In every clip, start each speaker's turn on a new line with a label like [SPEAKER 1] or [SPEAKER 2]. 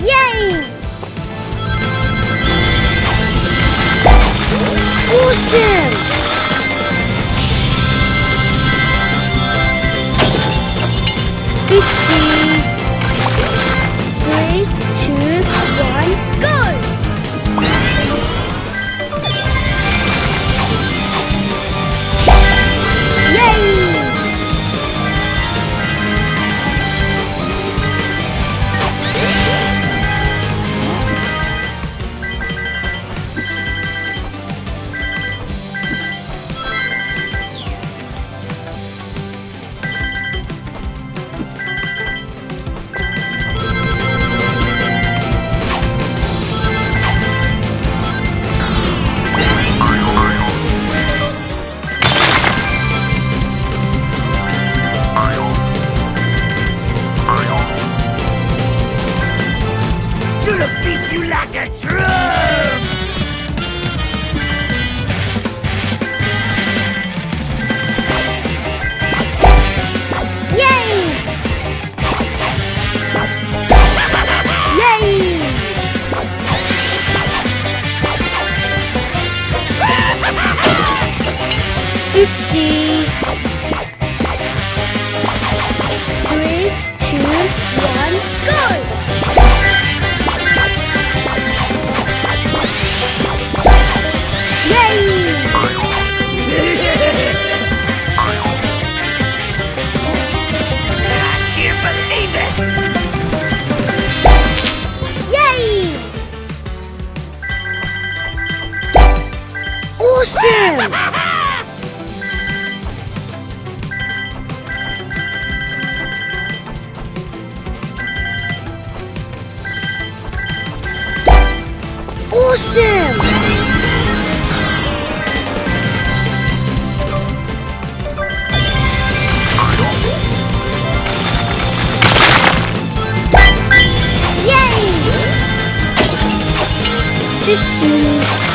[SPEAKER 1] Yay! Awesome! Oopsie! gonna beat you like a drum! Action! Awesome! Yay! Oopsie!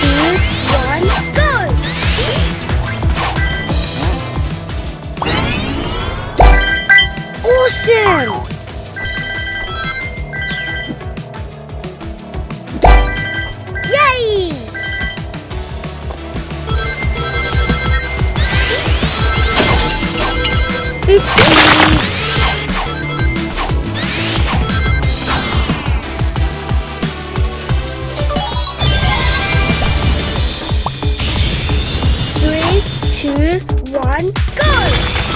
[SPEAKER 1] Two, two, one, go!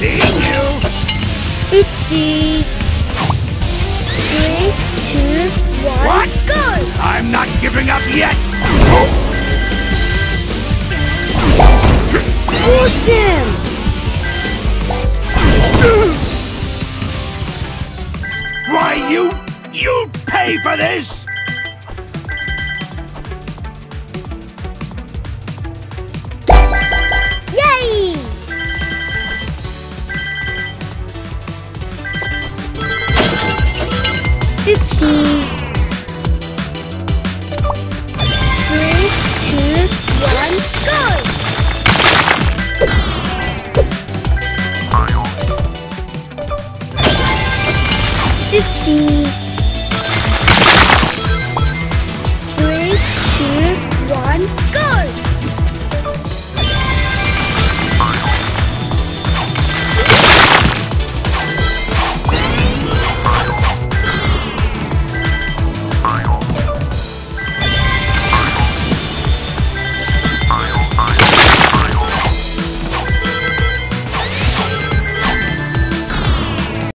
[SPEAKER 2] Seeing you!
[SPEAKER 1] Oopsies! Three, two, one,
[SPEAKER 2] What?
[SPEAKER 1] go!
[SPEAKER 2] I'm not giving up yet!
[SPEAKER 1] Awesome!
[SPEAKER 2] Why, you... you pay for this!
[SPEAKER 1] Oopsie! Go! Oopsie!